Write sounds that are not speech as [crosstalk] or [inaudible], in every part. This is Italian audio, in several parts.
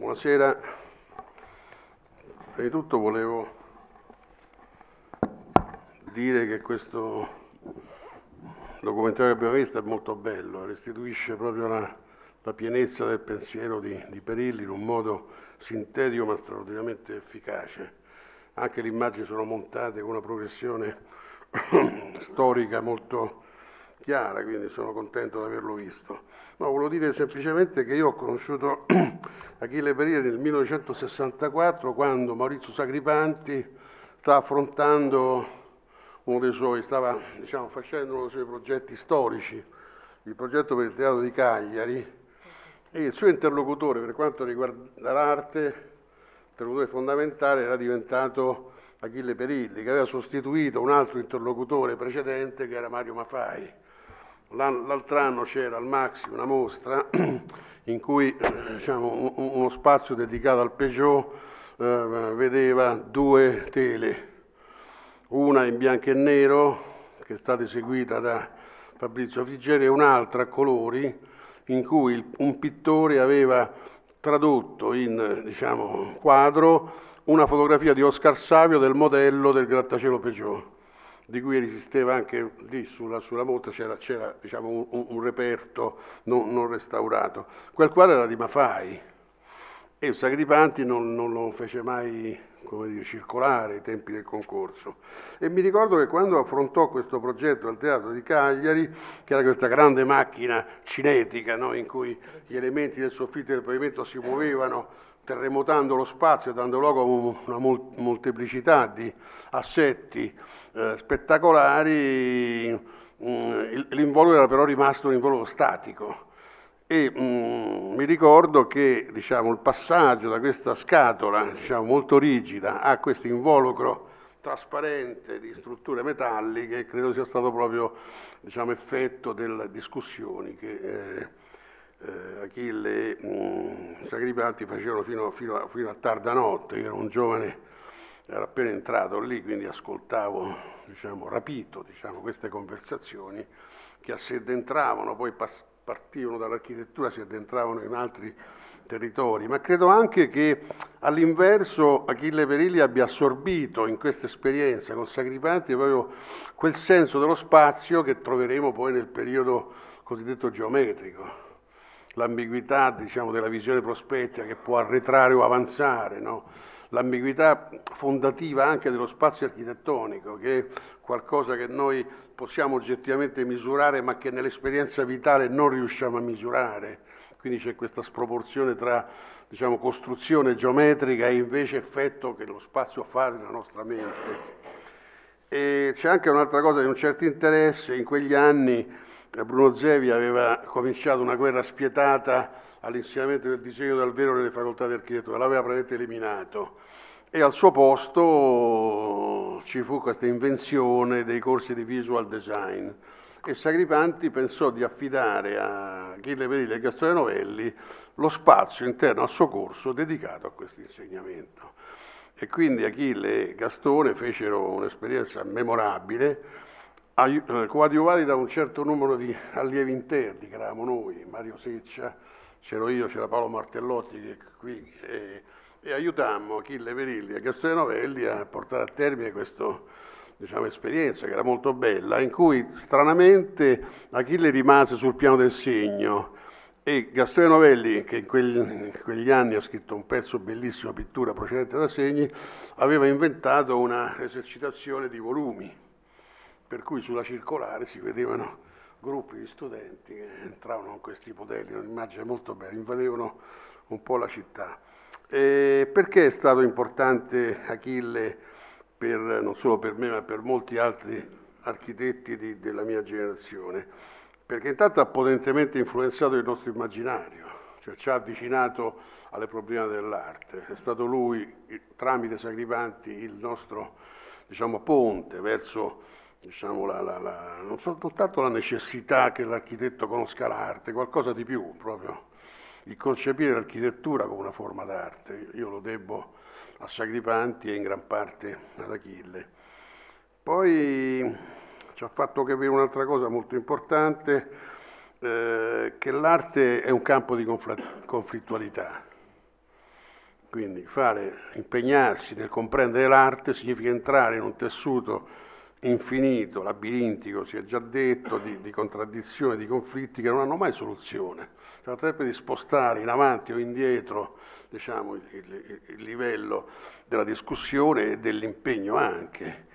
Buonasera. Prima di tutto volevo dire che questo documentario che abbiamo visto è molto bello, restituisce proprio la, la pienezza del pensiero di, di Perilli in un modo sintetico ma straordinariamente efficace. Anche le immagini sono montate con una progressione [coughs] storica molto chiara, quindi sono contento di averlo visto. No, volevo dire semplicemente che io ho conosciuto [clears throat] Achille Perilli nel 1964 quando Maurizio Sagripanti stava affrontando uno dei suoi, stava diciamo, facendo uno dei suoi progetti storici, il progetto per il teatro di Cagliari, e il suo interlocutore per quanto riguarda l'arte, interlocutore fondamentale, era diventato Achille Perilli, che aveva sostituito un altro interlocutore precedente che era Mario Mafai. L'altro anno c'era al Maxi una mostra [clears throat] in cui [clears throat] diciamo, uno spazio dedicato al Peugeot eh, vedeva due tele, una in bianco e nero che è stata eseguita da Fabrizio Frigeri e un'altra a colori in cui un pittore aveva tradotto in diciamo, quadro una fotografia di Oscar Savio del modello del grattacielo Peugeot di cui esisteva anche lì sulla, sulla motta, c'era, diciamo, un, un, reperto non, non, restaurato. Quel quadro era di Mafai e Sagripanti non, non lo fece mai dire, circolare ai tempi del concorso. E mi ricordo che quando affrontò questo progetto al Teatro di Cagliari, che era questa grande macchina cinetica no, in cui gli elementi del soffitto e del pavimento si muovevano terremotando lo spazio, dando luogo a una molteplicità di assetti eh, spettacolari, mh, l'involucro era però rimasto un involucro statico. E mh, mi ricordo che diciamo, il passaggio da questa scatola diciamo, molto rigida a questo involucro trasparente di strutture metalliche credo sia stato proprio diciamo, effetto delle discussioni che eh, eh, Achille e mm, Sacripanti facevano fino, fino, a, fino, a, tarda notte, io ero un giovane, ero appena entrato lì, quindi ascoltavo, diciamo, rapito diciamo, queste conversazioni che si addentravano, poi pas- partivano dall'architettura, si addentravano in altri territori, ma credo anche che all'inverso Achille Perilli abbia assorbito in questa esperienza con Sacripanti proprio quel senso dello spazio che troveremo poi nel periodo cosiddetto geometrico l'ambiguità diciamo, della visione prospettica che può arretrare o avanzare, no? l'ambiguità fondativa anche dello spazio architettonico, che è qualcosa che noi possiamo oggettivamente misurare ma che nell'esperienza vitale non riusciamo a misurare. Quindi c'è questa sproporzione tra diciamo, costruzione geometrica e invece effetto che lo spazio fa nella nostra mente. E c'è anche un'altra cosa di un certo interesse, in quegli anni Bruno Zevi aveva cominciato una guerra spietata all'insegnamento del disegno dal vero nelle facoltà di architettura, l'aveva praticamente eliminato e al suo posto ci fu questa invenzione dei corsi di visual design e Sagripanti pensò di affidare a Achille Perilli e Gastone Novelli lo spazio interno al suo corso dedicato a questo insegnamento. E quindi Achille e Gastone fecero un'esperienza memorabile eh, coadiuvati da un certo numero di allievi interni, che eravamo noi, Mario Seccia, c'ero io, c'era Paolo Martellotti che qui, e, e aiutammo Achille Perilli e Gastone Novelli a portare a termine questa diciamo, esperienza che era molto bella, in cui stranamente Achille rimase sul piano del segno e Gastone Novelli, che in, quegli, in quegli anni ha scritto un pezzo bellissimo, pittura procedente da segni, aveva inventato una esercitazione di volumi per cui sulla circolare si vedevano gruppi di studenti che entravano in questi modelli, un'immagine molto bella, invadevano un po' la città. E perché è stato importante Achille per, non solo per me ma per molti altri architetti di, della mia generazione? Perché intanto ha potentemente influenzato il nostro immaginario, cioè ci ha avvicinato alle problemi dell'arte. È stato lui, tramite Sacripanti, il nostro diciamo, ponte verso diciamo, la, la, la, non soltanto la necessità che l'architetto conosca l'arte, qualcosa di più, proprio il concepire l'architettura come una forma d'arte. Io lo debbo a Sagripanti e in gran parte ad Achille. Poi ci ha fatto capire un'altra cosa molto importante, eh, che l'arte è un campo di conflittualità. Quindi fare, impegnarsi nel comprendere l'arte significa entrare in un tessuto infinito, labirintico, si è già detto, di, di contraddizioni, di conflitti che non hanno mai soluzione. Si tratterebbe di spostare in avanti o indietro diciamo, il, il, il livello della discussione e dell'impegno anche.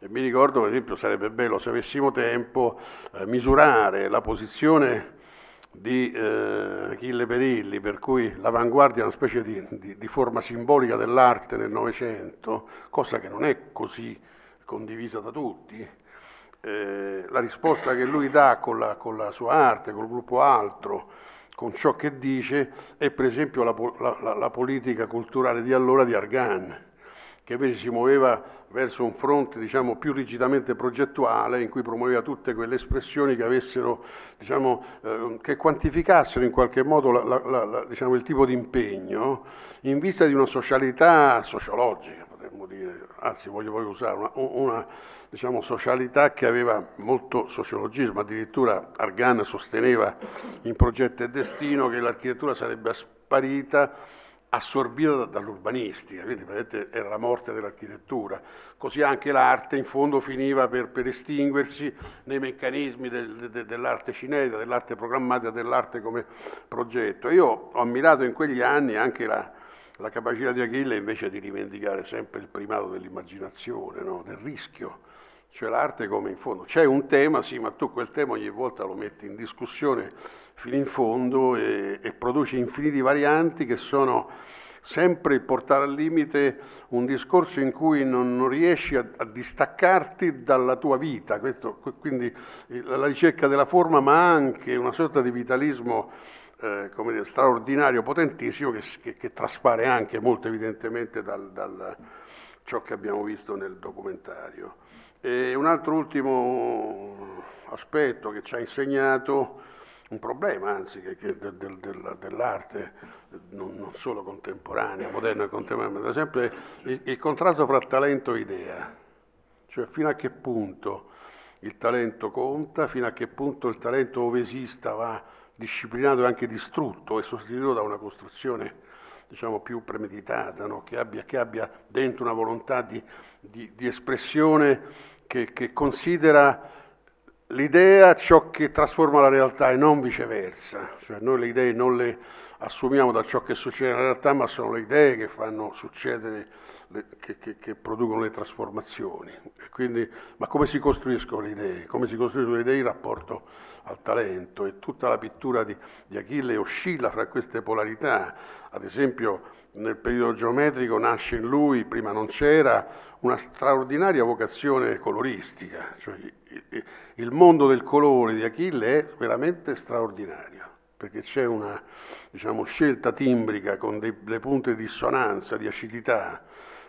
E mi ricordo, per esempio, sarebbe bello se avessimo tempo eh, misurare la posizione di eh, Achille Perilli, per cui l'avanguardia è una specie di, di, di forma simbolica dell'arte nel Novecento, cosa che non è così condivisa da tutti. Eh, la risposta che lui dà con la, con la, sua arte, col gruppo Altro, con ciò che dice, è per esempio la, la, la politica culturale di allora di Argan che invece si muoveva verso un fronte diciamo, più rigidamente progettuale in cui promuoveva tutte quelle espressioni che avessero, diciamo, eh, che quantificassero in qualche modo la, la, la, diciamo, il tipo di impegno in vista di una socialità sociologica, anzi voglio, voglio usare una, una diciamo, socialità che aveva molto sociologismo, addirittura Argan sosteneva in Progetto e Destino che l'architettura sarebbe sparita assorbita dall'urbanistica, quindi era la morte dell'architettura. Così anche l'arte in fondo finiva per, per estinguersi nei meccanismi del, de, dell'arte cinese, dell'arte programmatica, dell'arte come progetto. Io ho ammirato in quegli anni anche la, la capacità di Achille invece di rivendicare sempre il primato dell'immaginazione, no? del rischio, cioè l'arte come in fondo. C'è un tema, sì, ma tu quel tema ogni volta lo metti in discussione fino in fondo e, e produce infiniti varianti che sono sempre portare al limite un discorso in cui non, non riesci a, a, distaccarti dalla tua vita, Questo, quindi la ricerca della forma ma anche una sorta di vitalismo eh, come dire, straordinario, potentissimo che, che, che, traspare anche molto evidentemente dal, dal ciò che abbiamo visto nel documentario. E un altro ultimo aspetto che ci ha insegnato un problema anzi che, che del, del, dell'arte, non, non, solo contemporanea, moderna e contemporanea, ma ad il, il contrasto fra talento e idea, cioè fino a che punto il talento conta, fino a che punto il talento ove esista va disciplinato e anche distrutto e sostituito da una costruzione diciamo, più premeditata, no? che, abbia, che, abbia, dentro una volontà di, di, di espressione che, che considera l'idea ciò che trasforma la realtà e non viceversa, cioè noi le idee non le assumiamo da ciò che succede nella realtà, ma sono le idee che fanno succedere, le, che, che, che, producono le trasformazioni. Quindi, ma come si costruiscono le idee? Come si costruiscono le idee in rapporto al talento? E tutta la pittura di, di Achille oscilla fra queste polarità. Ad esempio, nel periodo geometrico nasce in lui, prima non c'era, una straordinaria vocazione coloristica, cioè il mondo del colore di Achille è veramente straordinario, perché c'è una diciamo, scelta timbrica con delle punte di dissonanza, di acidità,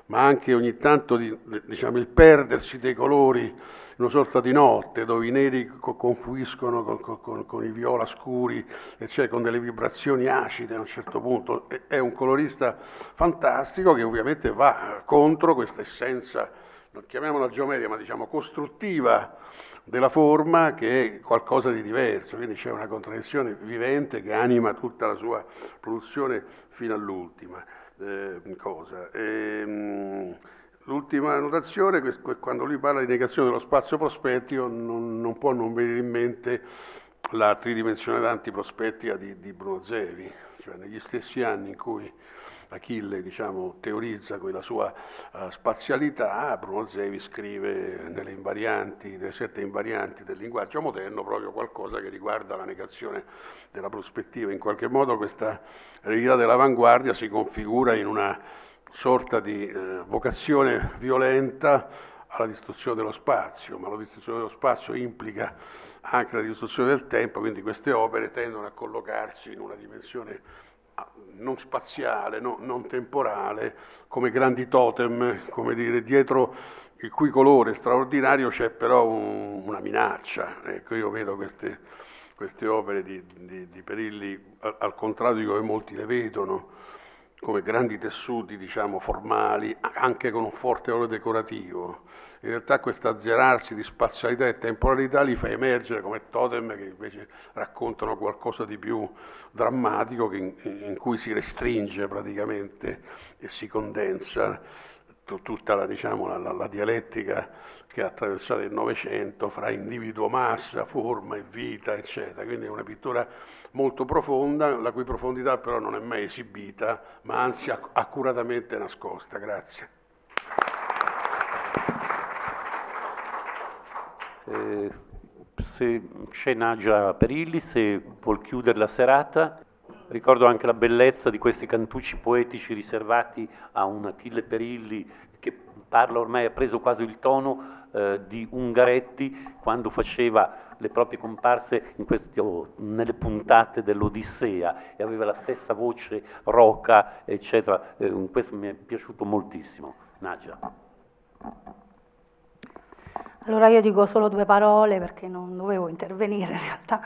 ma anche ogni tanto di, diciamo, il perdersi dei colori in una sorta di notte dove i neri confluiscono con, con, con, i viola scuri e cioè con delle vibrazioni acide a un certo punto. È un colorista fantastico che ovviamente va contro questa essenza, non chiamiamola geometria, ma diciamo costruttiva della forma che è qualcosa di diverso, quindi c'è una contraddizione vivente che anima tutta la sua produzione fino all'ultima eh, cosa. E, ehm, l'ultima notazione, quando lui parla di negazione dello spazio prospettico, non, non può non venire in mente la tridimensionalità antiprospettica di, di Bruno Zevi, cioè negli stessi anni in cui Achille diciamo, teorizza quella sua uh, spazialità, Bruno Zevi scrive nelle, invarianti, nelle sette invarianti del linguaggio moderno proprio qualcosa che riguarda la negazione della prospettiva. In qualche modo questa eredità dell'avanguardia si configura in una sorta di eh, vocazione violenta alla distruzione dello spazio, ma la distruzione dello spazio implica anche la distruzione del tempo, quindi queste opere tendono a collocarsi in una dimensione non spaziale, no, non temporale, come grandi totem, come dire, dietro il cui colore straordinario c'è però un, una minaccia. Ecco, io vedo queste, queste opere di, di, di Perilli, al, al, contrario di come molti le vedono, come grandi tessuti diciamo, formali, anche con un forte valore decorativo. In realtà questo azzerarsi di spazialità e temporalità li fa emergere come totem che invece raccontano qualcosa di più drammatico in, in cui si restringe praticamente e si condensa tutta la, diciamo, la, la, la dialettica che ha attraversato il Novecento fra individuo, massa, forma e vita, eccetera. Quindi è una pittura molto profonda, la cui profondità però non è mai esibita, ma anzi accuratamente nascosta. Grazie. Eh, se c'è Nagia Perilli, se vuol chiudere la serata, ricordo anche la bellezza di questi cantucci poetici riservati a un Achille Perilli che parla ormai, ha preso quasi il tono eh, di Ungaretti quando faceva le proprie comparse questo, nelle puntate dell'Odissea e aveva la stessa voce roca, eccetera. Eh, questo mi è piaciuto moltissimo. Nagia. Allora io dico solo due parole perché non dovevo intervenire in realtà.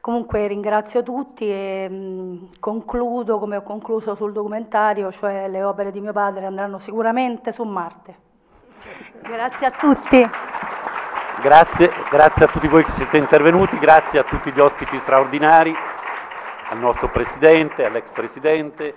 Comunque ringrazio tutti e mh, concludo come ho concluso sul documentario, cioè le opere di mio padre andranno sicuramente su Marte. Grazie a tutti. Grazie, grazie a tutti voi che siete intervenuti, grazie a tutti gli ospiti straordinari, al nostro Presidente, all'ex Presidente,